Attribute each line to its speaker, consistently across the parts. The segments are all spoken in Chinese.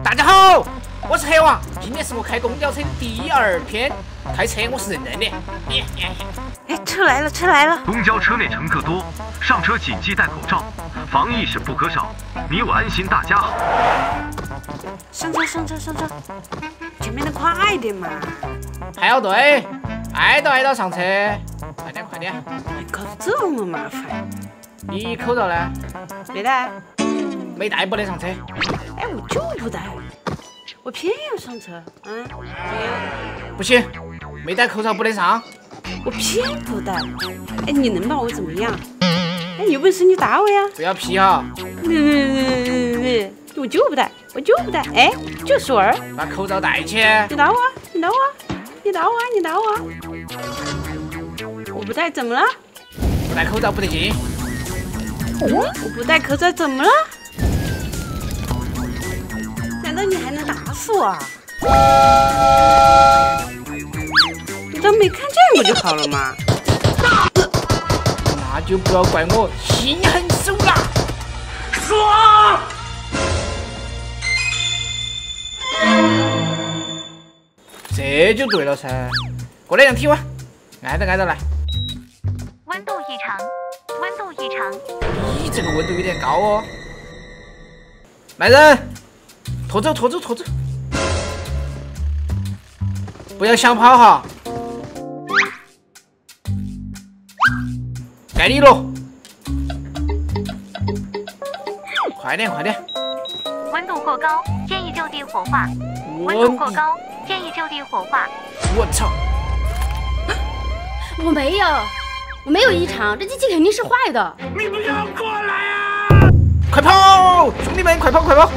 Speaker 1: 大家好，我是黑王，今天是我开公交车的第二天，开车我是认真的。
Speaker 2: 哎，车来了，车来了！
Speaker 3: 公交车内乘客多，上车谨记戴口罩，防疫是不可少。你我安心，大家好。
Speaker 2: 上车，上车，上车！前面的快点嘛！
Speaker 1: 排好队，挨到挨到上车，快点快点！
Speaker 2: 搞得这么麻烦。
Speaker 1: 你口罩呢？
Speaker 2: 没带。
Speaker 1: 没带不能上车。
Speaker 2: 哎，我就不带，我偏要上车。嗯，
Speaker 1: 不行，没戴口罩不能上。
Speaker 2: 我偏不戴。哎，你能把我怎么样？哎，有本事你打我呀！
Speaker 1: 不要皮哈。
Speaker 2: 我就不戴，我就不戴。哎，就是玩儿。
Speaker 1: 把口罩戴起。
Speaker 2: 你打我，你打我，你打我，你打我。我不戴怎么了？
Speaker 1: 不戴口罩不得劲。
Speaker 2: 我不戴口罩怎么了？难道你还能打死我？你当没看见不就好了吗。
Speaker 1: 那就不要怪我心狠手辣。爽！这就对了噻。过来量体温，挨着挨着来。
Speaker 4: 温度异常，温度异常。
Speaker 1: 你这个温度有点高哦。来人，拖走拖走拖走，不要想跑哈。该你了，快点快点。
Speaker 4: 温度过高，建议就地火化。温度过高，建议就地火化。
Speaker 1: 我操！
Speaker 5: 我没有，我没有异常，这机器肯定是坏的。
Speaker 1: 你不要过来啊！快跑，兄弟们，快跑快跑！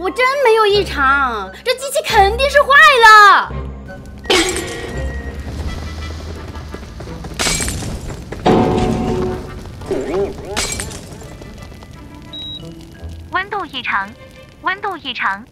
Speaker 5: 我真没有异常，这机器肯定是坏了。
Speaker 4: 温度异常，温度异常。